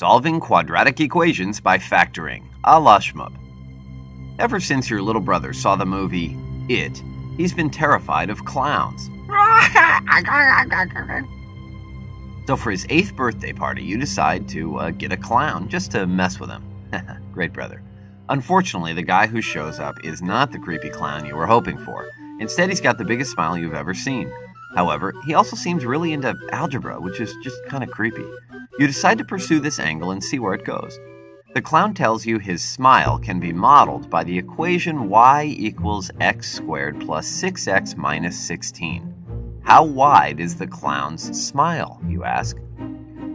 Solving quadratic equations by factoring, a la Shmoop. Ever since your little brother saw the movie It, he's been terrified of clowns. So for his eighth birthday party, you decide to uh, get a clown just to mess with him. Great brother. Unfortunately, the guy who shows up is not the creepy clown you were hoping for. Instead, he's got the biggest smile you've ever seen. However, he also seems really into algebra, which is just kind of creepy. You decide to pursue this angle and see where it goes. The clown tells you his smile can be modeled by the equation y equals x squared plus 6x minus 16. How wide is the clown's smile, you ask?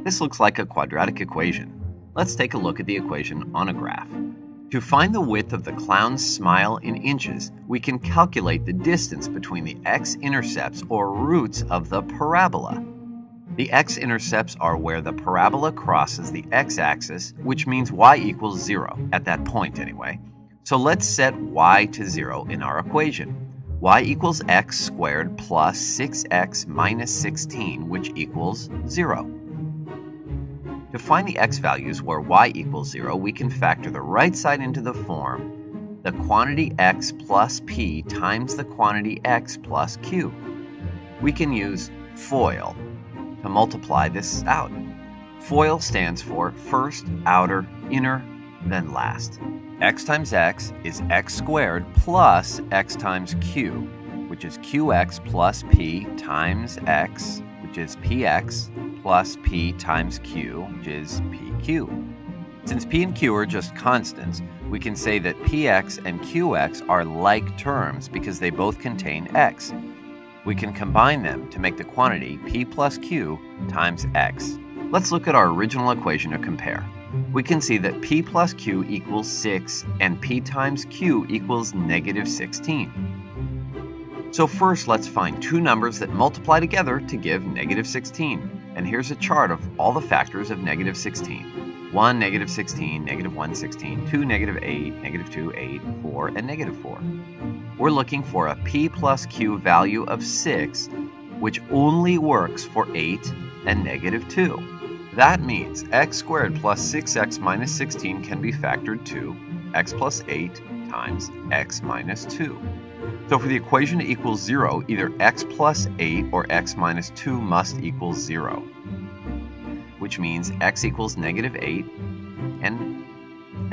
This looks like a quadratic equation. Let's take a look at the equation on a graph. To find the width of the clown's smile in inches, we can calculate the distance between the x-intercepts or roots of the parabola. The x-intercepts are where the parabola crosses the x-axis, which means y equals 0, at that point anyway. So let's set y to 0 in our equation. y equals x squared plus 6x minus 16, which equals 0. To find the x values where y equals 0, we can factor the right side into the form the quantity x plus p times the quantity x plus q. We can use FOIL to multiply this out. FOIL stands for first, outer, inner, then last. x times x is x squared plus x times q, which is qx plus p times x, which is px plus p times q, which is pq. Since p and q are just constants, we can say that px and qx are like terms because they both contain x. We can combine them to make the quantity p plus q times x. Let's look at our original equation to compare. We can see that p plus q equals 6 and p times q equals negative 16. So first let's find two numbers that multiply together to give negative 16 and here's a chart of all the factors of negative 16. 1, negative 16, negative 1, 16, 2, negative 8, negative 2, 8, 4, and negative 4. We're looking for a p plus q value of 6, which only works for 8 and negative 2. That means x squared plus 6x minus 16 can be factored to x plus 8 times x minus 2. So for the equation to equal 0, either x plus 8 or x minus 2 must equal 0, which means x equals negative 8 and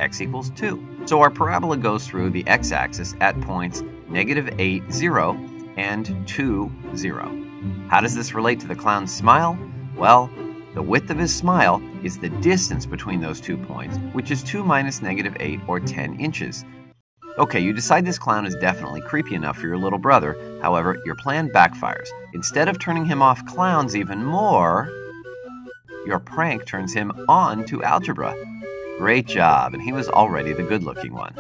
x equals 2. So our parabola goes through the x-axis at points negative 8, 0, and 2, 0. How does this relate to the clown's smile? Well, the width of his smile is the distance between those two points, which is 2 minus negative 8 or 10 inches. Okay, you decide this clown is definitely creepy enough for your little brother. However, your plan backfires. Instead of turning him off clowns even more, your prank turns him on to algebra. Great job, and he was already the good looking one.